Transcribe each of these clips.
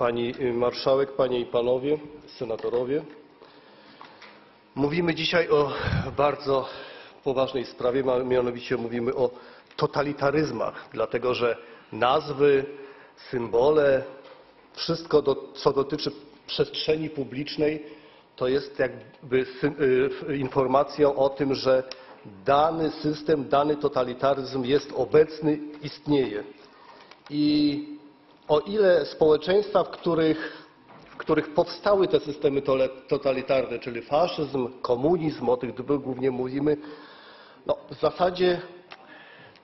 Pani Marszałek, Panie i Panowie Senatorowie. Mówimy dzisiaj o bardzo poważnej sprawie, mianowicie mówimy o totalitaryzmach, dlatego że nazwy, symbole, wszystko, do, co dotyczy przestrzeni publicznej, to jest jakby y, informacją o tym, że dany system, dany totalitaryzm jest obecny, istnieje. I o ile społeczeństwa, w których, w których powstały te systemy totalitarne, czyli faszyzm, komunizm, o tych dwóch głównie mówimy, no w zasadzie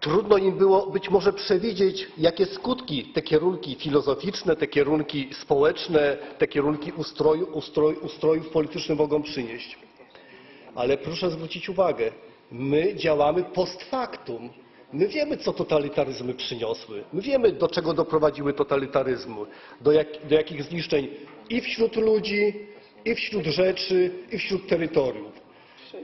trudno im było być może przewidzieć, jakie skutki te kierunki filozoficzne, te kierunki społeczne, te kierunki ustroju, ustroj, ustrojów politycznych mogą przynieść. Ale proszę zwrócić uwagę, my działamy post factum. My wiemy, co totalitaryzmy przyniosły. My wiemy, do czego doprowadziły totalitaryzmy, do, jak, do jakich zniszczeń i wśród ludzi, i wśród rzeczy, i wśród terytoriów.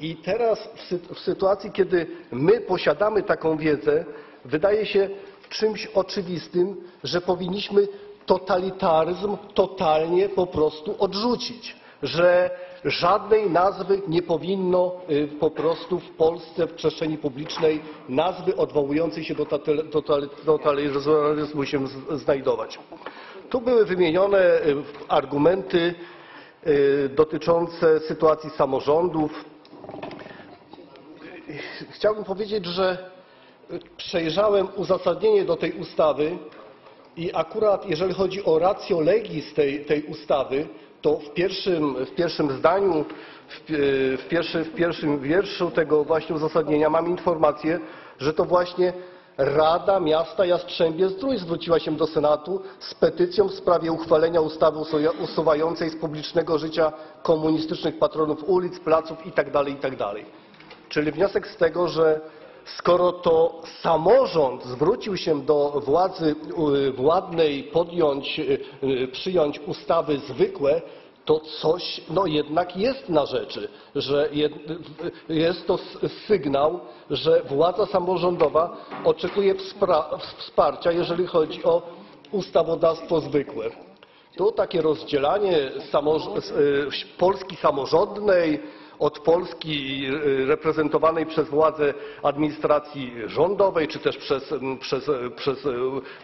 I teraz w, sy- w sytuacji, kiedy my posiadamy taką wiedzę, wydaje się czymś oczywistym, że powinniśmy totalitaryzm totalnie po prostu odrzucić, że żadnej nazwy nie powinno y, po prostu w Polsce, w przestrzeni publicznej, nazwy odwołującej się do total- total- totalitaryzmu się znajdować. Tu były wymienione y, argumenty y, dotyczące sytuacji samorządów, Chciałbym powiedzieć, że przejrzałem uzasadnienie do tej ustawy i akurat jeżeli chodzi o ratio legis tej, tej ustawy, to w pierwszym, w pierwszym zdaniu, w, w, pierwszy, w pierwszym wierszu tego właśnie uzasadnienia mam informację, że to właśnie Rada Miasta Jastrzębie-Zdrój zwróciła się do Senatu z petycją w sprawie uchwalenia ustawy usuwa- usuwającej z publicznego życia komunistycznych patronów ulic, placów itd. itd. Czyli wniosek z tego, że skoro to samorząd zwrócił się do władzy władnej podjąć, y, przyjąć ustawy zwykłe, to coś no jednak jest na rzeczy, że jest to sygnał, że władza samorządowa oczekuje wsparcia, jeżeli chodzi o ustawodawstwo zwykłe. Tu takie rozdzielanie samorz- s- y, Polski samorządnej od Polski y, reprezentowanej przez władze administracji rządowej, czy też przez, przez, y, przez, y,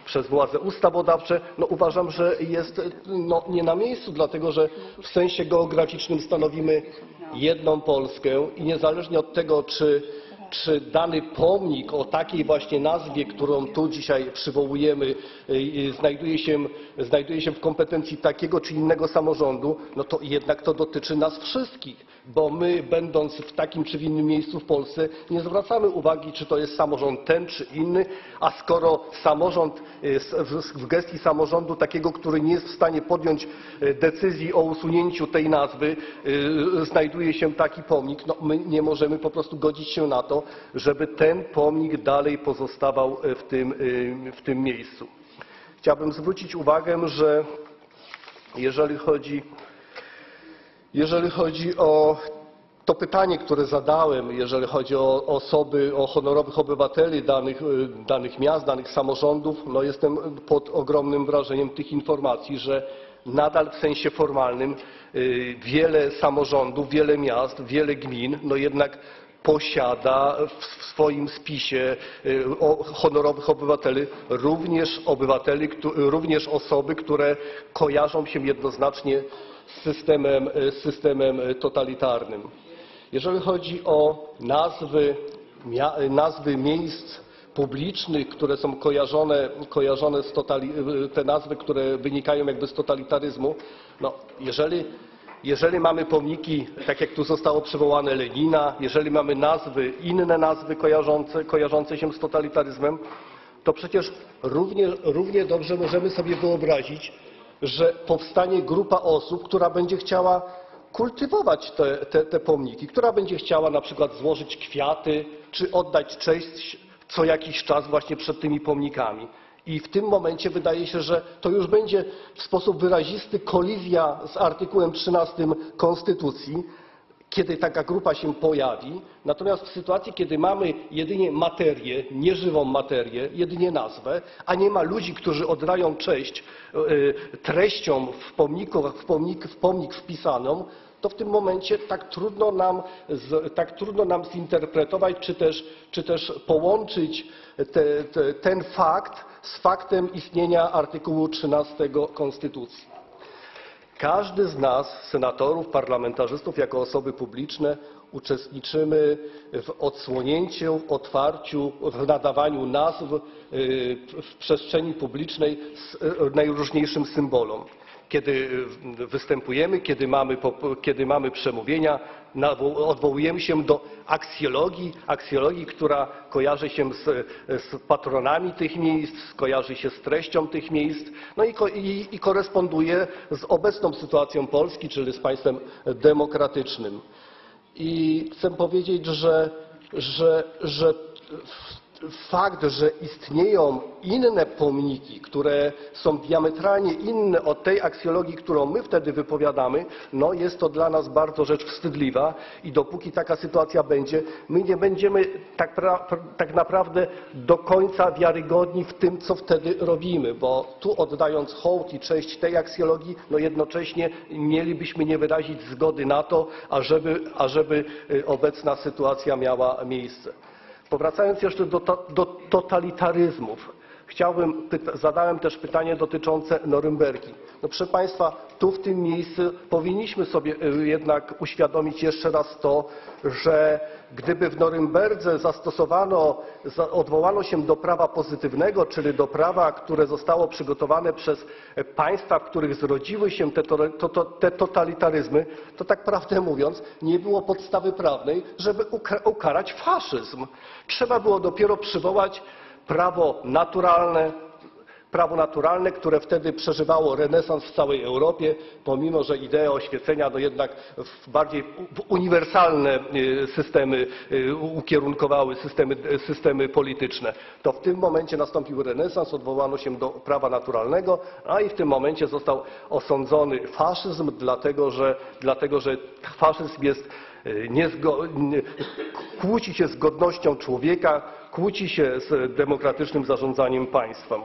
przez władze ustawodawcze, no uważam, że jest no, nie na miejscu, dlatego że w sensie geograficznym stanowimy jedną Polskę i niezależnie od tego, czy czy dany pomnik o takiej właśnie nazwie, którą tu dzisiaj przywołujemy, znajduje się, znajduje się w kompetencji takiego czy innego samorządu, no to jednak to dotyczy nas wszystkich, bo my będąc w takim czy w innym miejscu w Polsce nie zwracamy uwagi, czy to jest samorząd ten czy inny, a skoro samorząd y, w gestii samorządu takiego, który nie jest w stanie podjąć y, decyzji o usunięciu tej nazwy, y, znajduje się taki pomnik, no my nie możemy po prostu godzić się na to, żeby ten pomnik dalej pozostawał w tym, w tym miejscu. Chciałbym zwrócić uwagę, że jeżeli chodzi, jeżeli chodzi o to pytanie, które zadałem, jeżeli chodzi o osoby, o honorowych obywateli danych, y, danych miast, danych samorządów, no jestem pod ogromnym wrażeniem tych informacji, że nadal w sensie formalnym y, wiele samorządów, wiele miast, wiele gmin, no jednak posiada w swoim spisie y, honorowych obywateli również obywateli, również osoby, które kojarzą się jednoznacznie z systemem, z systemem y, totalitarnym. Jeżeli chodzi o nazwy, mia- nazwy miejsc publicznych, które są kojarzone, kojarzone z totali, te nazwy, które wynikają jakby z totalitaryzmu, no jeżeli, jeżeli mamy pomniki, tak jak tu zostało przywołane Lenina, jeżeli mamy nazwy, inne nazwy kojarzące, kojarzące się z totalitaryzmem, to przecież równie, równie dobrze możemy sobie wyobrazić, że powstanie grupa osób, która będzie chciała kultywować te, te, te pomniki, która będzie chciała na przykład złożyć kwiaty, czy oddać cześć co jakiś czas właśnie przed tymi pomnikami. I w tym momencie wydaje się, że to już będzie w sposób wyrazisty kolizja z artykułem 13 Konstytucji, kiedy taka grupa się pojawi. Natomiast w sytuacji, kiedy mamy jedynie materię, nieżywą materię, jedynie nazwę, a nie ma ludzi, którzy oddają cześć e, treściom w pomniku, w pomnik, w pomnik wpisaną, to w tym momencie tak trudno nam, tak trudno nam zinterpretować, czy też, czy też połączyć te, te, ten fakt z faktem istnienia artykułu 13 Konstytucji. Każdy z nas, senatorów, parlamentarzystów, jako osoby publiczne, uczestniczymy w odsłonięciu, otwarciu, w nadawaniu nazw y, w przestrzeni publicznej y, najróżniejszym symbolom. Kiedy y, występujemy, kiedy mamy, kiedy mamy przemówienia, odwołujemy się do aksjologii, aksjologii, która kojarzy się z, z patronami tych miejsc, kojarzy się z treścią tych miejsc, no i, i, i koresponduje z obecną sytuacją Polski, czyli z państwem demokratycznym. I chcę powiedzieć, że, że, że fakt, że istnieją inne pomniki, które są diametralnie inne od tej aksjologii, którą my wtedy wypowiadamy, no jest to dla nas bardzo rzecz wstydliwa i dopóki taka sytuacja będzie, my nie będziemy tak, tak naprawdę do końca wiarygodni w tym, co wtedy robimy, bo tu oddając hołd i cześć tej aksjologii, no jednocześnie mielibyśmy nie wyrazić zgody na to, ażeby, ażeby y, obecna sytuacja miała miejsce. Powracając jeszcze do, do totalitaryzmów, chciałbym, zadałem też pytanie dotyczące Norymbergi. No proszę Państwa, tu w tym miejscu powinniśmy sobie y, jednak uświadomić jeszcze raz to, że gdyby w Norymberdze zastosowano, za, odwołano się do prawa pozytywnego, czyli do prawa, które zostało przygotowane przez państwa, w których zrodziły się te, to, to, te totalitaryzmy, to tak prawdę mówiąc, nie było podstawy prawnej, żeby uka- ukarać faszyzm. Trzeba było dopiero przywołać prawo naturalne, prawo naturalne, które wtedy przeżywało renesans w całej Europie, pomimo że idee oświecenia no jednak w bardziej uniwersalne y, systemy y, ukierunkowały systemy, systemy polityczne. To w tym momencie nastąpił renesans, odwołano się do prawa naturalnego, a i w tym momencie został osądzony faszyzm, dlatego że, dlatego, że faszyzm jest niezgo- nie- kłóci się z godnością człowieka, kłóci się z demokratycznym zarządzaniem państwem.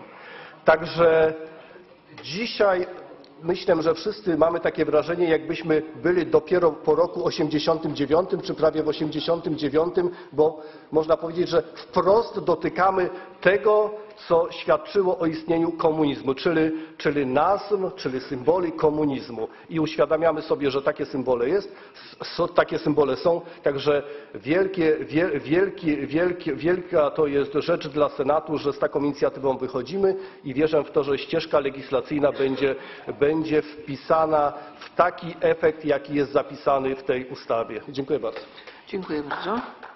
Także dzisiaj myślę, że wszyscy mamy takie wrażenie, jakbyśmy byli dopiero po roku 89, czy prawie w 89, bo można powiedzieć, że wprost dotykamy tego, co świadczyło o istnieniu komunizmu, czyli, czyli czyli symboli komunizmu. I uświadamiamy sobie, że takie symbole jest, takie symbole są, także wielkie, wiel, wielkie, wielkie, wielka to jest rzecz dla Senatu, że z taką inicjatywą wychodzimy i wierzę w to, że ścieżka legislacyjna będzie, będzie wpisana w taki efekt, jaki jest zapisany w tej ustawie. Dziękuję bardzo. Dziękuję bardzo.